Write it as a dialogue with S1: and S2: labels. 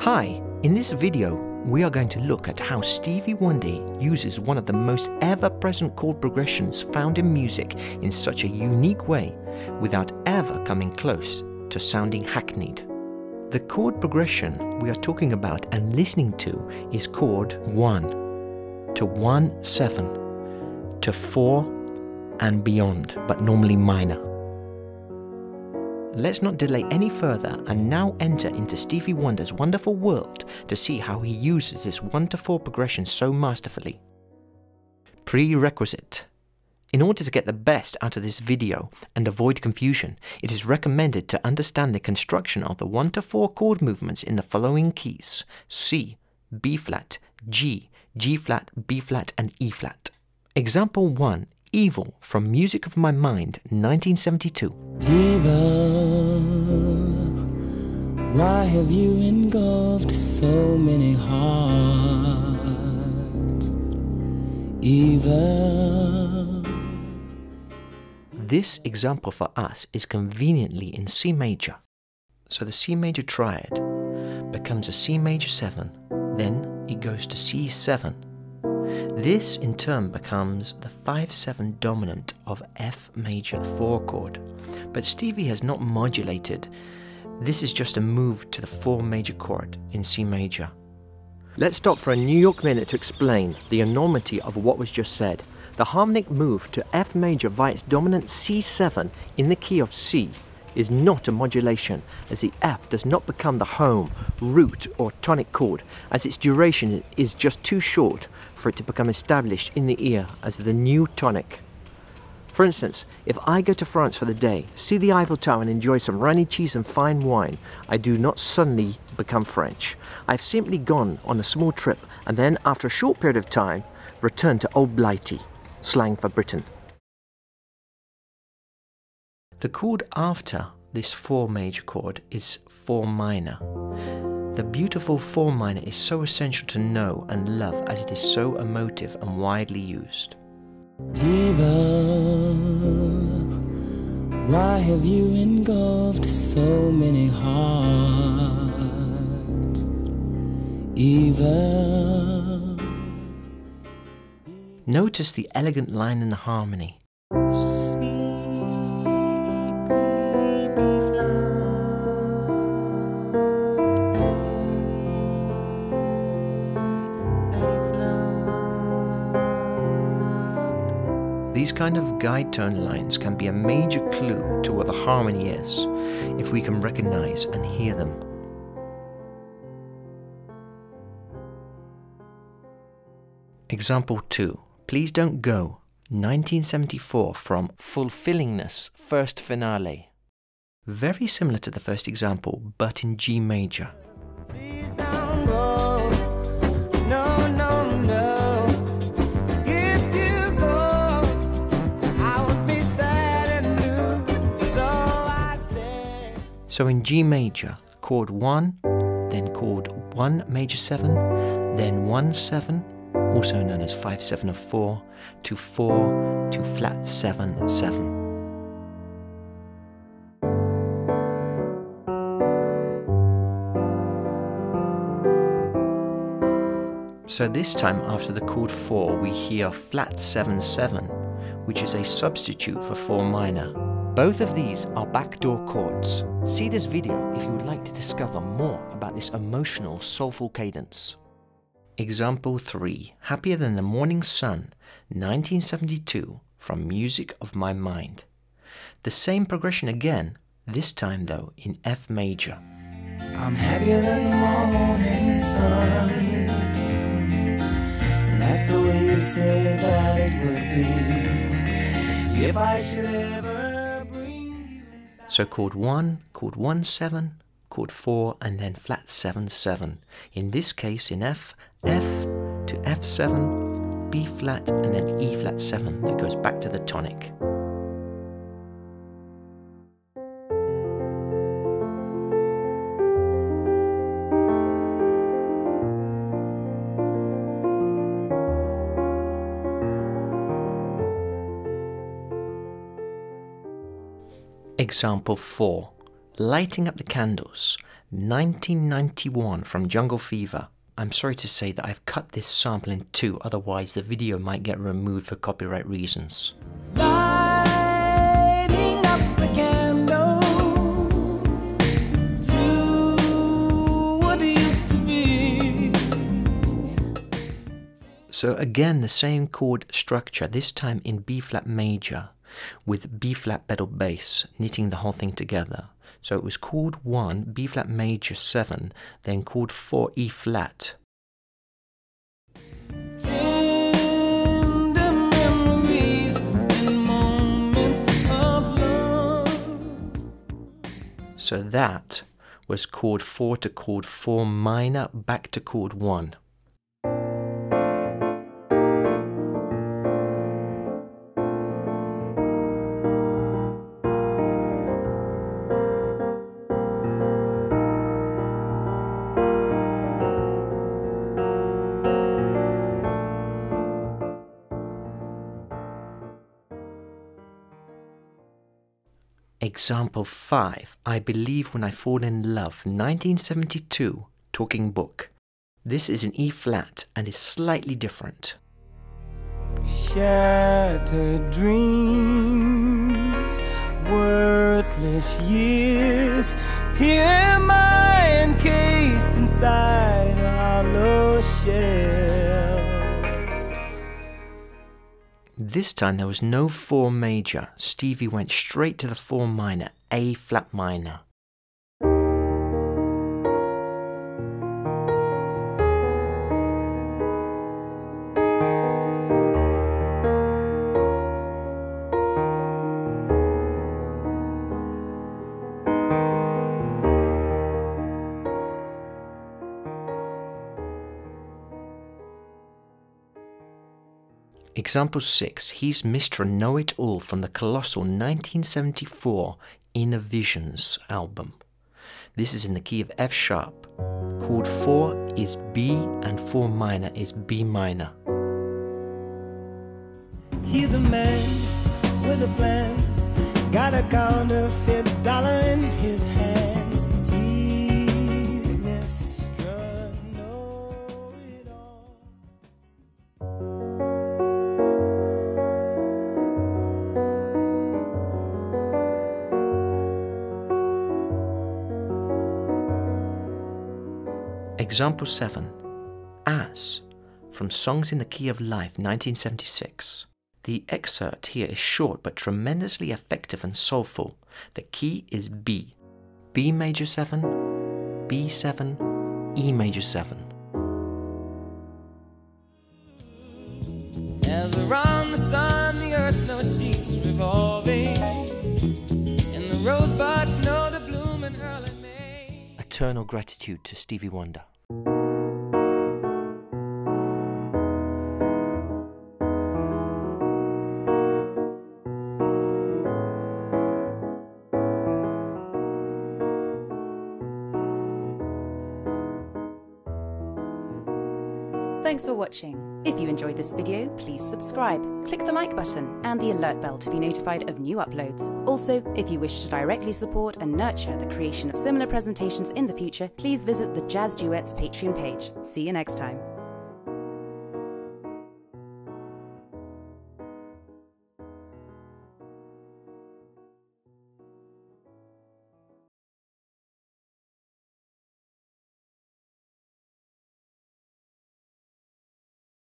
S1: Hi, in this video we are going to look at how Stevie Wonder uses one of the most ever-present chord progressions found in music in such a unique way without ever coming close to sounding hackneyed. The chord progression we are talking about and listening to is chord 1 to 1 7 to 4 and beyond, but normally minor. Let's not delay any further and now enter into Stevie Wonder's wonderful world to see how he uses this 1 to 4 progression so masterfully. Prerequisite in order to get the best out of this video and avoid confusion, it is recommended to understand the construction of the 1 to 4 chord movements in the following keys C, B flat, G, G flat, B flat, and E flat. Example 1 Evil from Music of My Mind, 1972. Evil, why have you engulfed so many hearts? Evil. This example for us is conveniently in C major. So the C major triad becomes a C major 7, then it goes to C7 this in turn becomes the 5-7 dominant of F major, the 4 chord. But Stevie has not modulated. This is just a move to the 4 major chord in C major. Let's stop for a New York minute to explain the enormity of what was just said. The harmonic move to F major via its dominant C7 in the key of C is not a modulation, as the F does not become the home, root, or tonic chord, as its duration is just too short for it to become established in the ear as the new tonic. For instance, if I go to France for the day, see the Eiffel Tower and enjoy some runny cheese and fine wine, I do not suddenly become French. I've simply gone on a small trip and then, after a short period of time, return to Old Blighty, slang for Britain. The chord after this 4 major chord is 4 minor. The beautiful 4 minor is so essential to know and love as it is so emotive and widely used. Eva, why have you engulfed so many hearts? Eva. Notice the elegant line in the harmony. These kind of guide tone lines can be a major clue to what the harmony is, if we can recognize and hear them. Example 2. Please Don't Go, 1974 from Fulfillingness First Finale. Very similar to the first example, but in G major. So in G major, chord 1, then chord 1 major 7, then 1 7, also known as 5 7 of 4, to 4 to flat 7 7. So this time after the chord 4 we hear flat 7 7, which is a substitute for 4 minor. Both of these are backdoor chords. See this video if you would like to discover more about this emotional, soulful cadence. Example 3 Happier Than the Morning Sun, 1972, from Music of My Mind. The same progression again, this time though in F major. I'm happier than the morning sun. And that's the way you said that it would be. If I should ever so chord 1, chord 1 7, chord 4, and then flat 7 7. In this case, in F, F to F7, B flat, and then E flat 7 that goes back to the tonic. Example 4. Lighting up the candles, 1991 from Jungle Fever. I'm sorry to say that I've cut this sample in two, otherwise the video might get removed for copyright reasons. So again, the same chord structure, this time in B flat major, with B flat pedal bass, knitting the whole thing together. So it was chord 1, B flat major 7, then chord 4, E flat. So that was chord 4 to chord 4 minor back to chord 1. Example 5 I Believe When I Fall in Love, 1972, talking book. This is an E flat and is slightly different. Shattered dreams, worthless years. Here am I This time there was no 4 major. Stevie went straight to the 4 minor, A flat minor. Example 6. He's Misstra Know It All from the colossal 1974 Innervisions album. This is in the key of F sharp. Chord 4 is B and 4 minor is B minor. He's a man with a plan, got a counterfeit dollar in his hand. Example 7 As from Songs in the Key of Life 1976. The excerpt here is short but tremendously effective and soulful. The key is B. B major 7, B7, E major 7. Eternal gratitude to Stevie Wonder.
S2: Thanks for watching. If you enjoyed this video, please subscribe, click the like button and the alert bell to be notified of new uploads. Also, if you wish to directly support and nurture the creation of similar presentations in the future, please visit the Jazz Duets Patreon page. See you next time.